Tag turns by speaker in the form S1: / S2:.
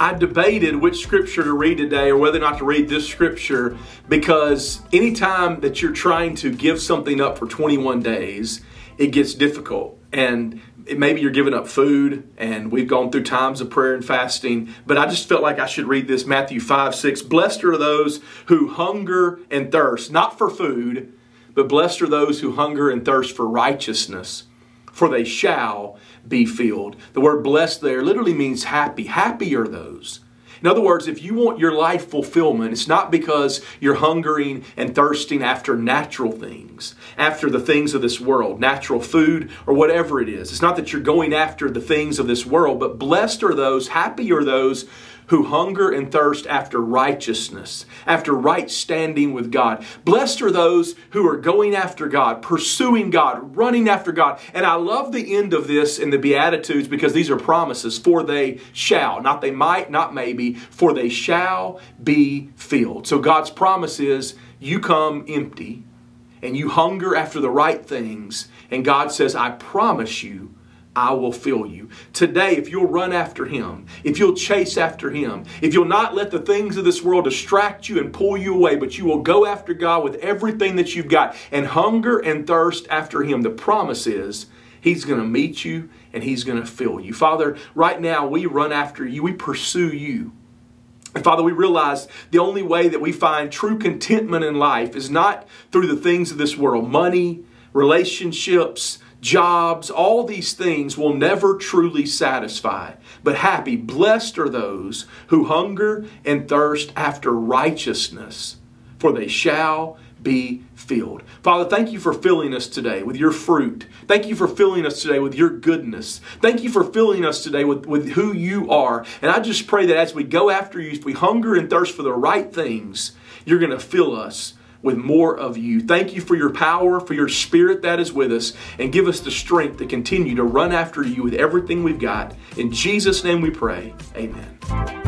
S1: I debated which scripture to read today or whether or not to read this scripture because anytime that you're trying to give something up for 21 days, it gets difficult. And maybe you're giving up food, and we've gone through times of prayer and fasting, but I just felt like I should read this Matthew 5 6. Blessed are those who hunger and thirst, not for food, but blessed are those who hunger and thirst for righteousness, for they shall be filled. The word blessed there literally means happy. Happy are those in other words, if you want your life fulfillment, it's not because you're hungering and thirsting after natural things, after the things of this world, natural food or whatever it is. It's not that you're going after the things of this world, but blessed are those, happy are those who hunger and thirst after righteousness, after right standing with God. Blessed are those who are going after God, pursuing God, running after God. And I love the end of this in the Beatitudes because these are promises. For they shall, not they might, not maybe, for they shall be filled. So God's promise is you come empty and you hunger after the right things. And God says, I promise you I will fill you. Today, if you'll run after Him, if you'll chase after Him, if you'll not let the things of this world distract you and pull you away, but you will go after God with everything that you've got and hunger and thirst after Him, the promise is He's going to meet you and He's going to fill you. Father, right now we run after you, we pursue you. And Father, we realize the only way that we find true contentment in life is not through the things of this world money, relationships, jobs, all these things will never truly satisfy. But happy, blessed are those who hunger and thirst after righteousness, for they shall be filled. Father, thank you for filling us today with your fruit. Thank you for filling us today with your goodness. Thank you for filling us today with, with who you are. And I just pray that as we go after you, if we hunger and thirst for the right things, you're going to fill us with more of you. Thank you for your power, for your spirit that is with us, and give us the strength to continue to run after you with everything we've got. In Jesus' name we pray. Amen.